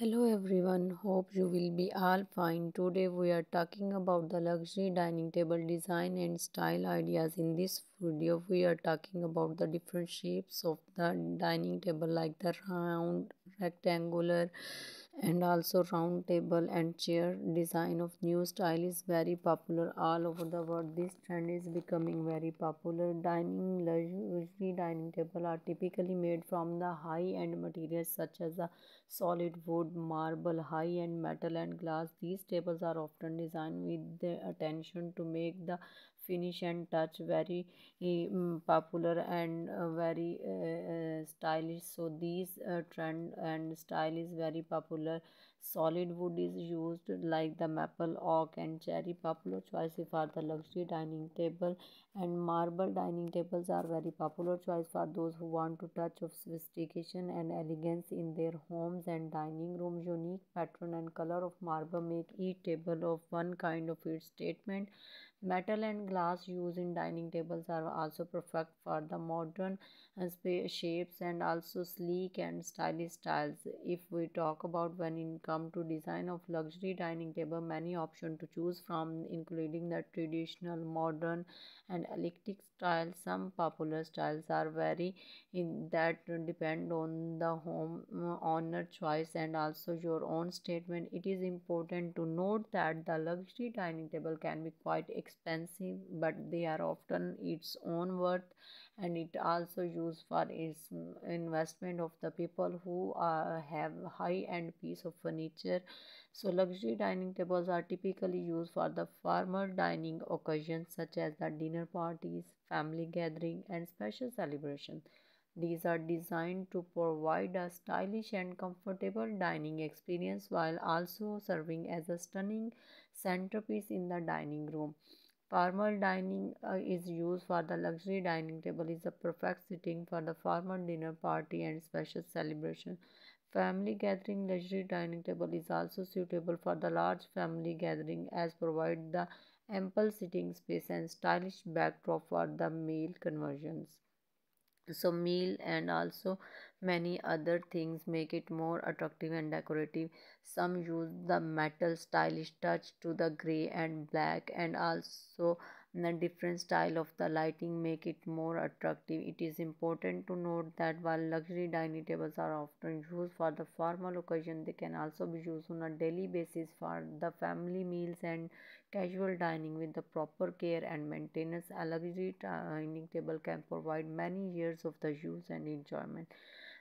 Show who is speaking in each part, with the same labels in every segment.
Speaker 1: Hello everyone, hope you will be all fine. Today we are talking about the luxury dining table design and style ideas. In this video, we are talking about the different shapes of the dining table like the round, rectangular, and also round table and chair design of new style is very popular all over the world. This trend is becoming very popular. Dining luxury dining table are typically made from the high end materials such as a solid wood marble high end metal and glass. These tables are often designed with the attention to make the finish and touch very um, popular and uh, very uh, stylish. So these uh, trend and style is very popular. Solid wood is used like the maple oak and cherry. Popular choice for the luxury dining table and marble dining tables are very popular choice for those who want to touch of sophistication and elegance in their homes and dining rooms unique pattern and color of marble make each table of one kind of its statement Metal and glass used in dining tables are also perfect for the modern uh, shapes and also sleek and stylish styles. If we talk about when it come to design of luxury dining table, many options to choose from including the traditional, modern and eclectic styles. Some popular styles are very in that depend on the home uh, owner choice and also your own statement. It is important to note that the luxury dining table can be quite expensive expensive but they are often its own worth and it also used for its investment of the people who uh, have high end piece of furniture. So luxury dining tables are typically used for the formal dining occasions such as the dinner parties family gathering and special celebrations these are designed to provide a stylish and comfortable dining experience while also serving as a stunning centerpiece in the dining room. Formal dining uh, is used for the luxury dining table is a perfect sitting for the formal dinner party and special celebration. Family gathering luxury dining table is also suitable for the large family gathering as provide the ample sitting space and stylish backdrop for the meal conversions so meal and also many other things make it more attractive and decorative. Some use the metal stylish touch to the gray and black and also the different style of the lighting make it more attractive. It is important to note that while luxury dining tables are often used for the formal occasion they can also be used on a daily basis for the family meals and casual dining with the proper care and maintenance. A luxury dining table can provide many years of the use and enjoyment.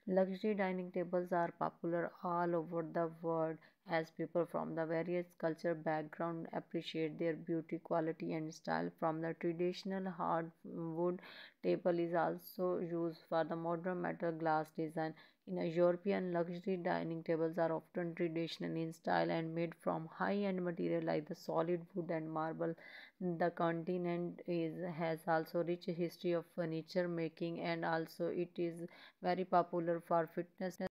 Speaker 1: Luxury dining tables are popular all over the world as people from the various culture background appreciate their beauty quality and style. From the traditional hardwood table is also used for the modern metal glass design. In a european luxury dining tables are often traditional in style and made from high-end material like the solid wood and marble. The continent is has also rich history of furniture making and also it is very popular for fitness